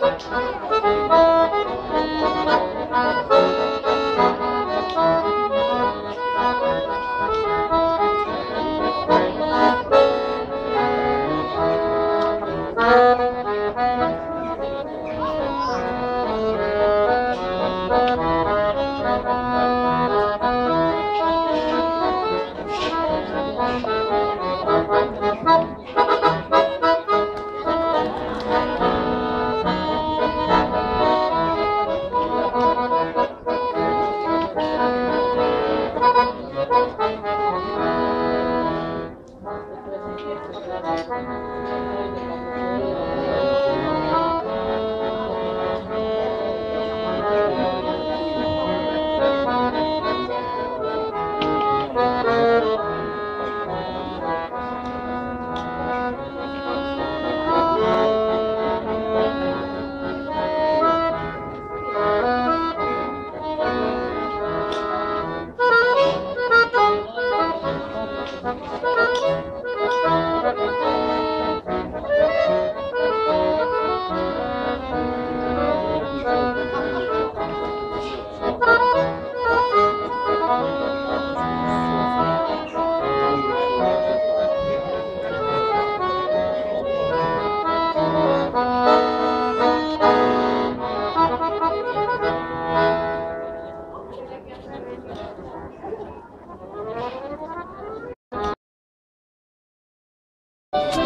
wanna try you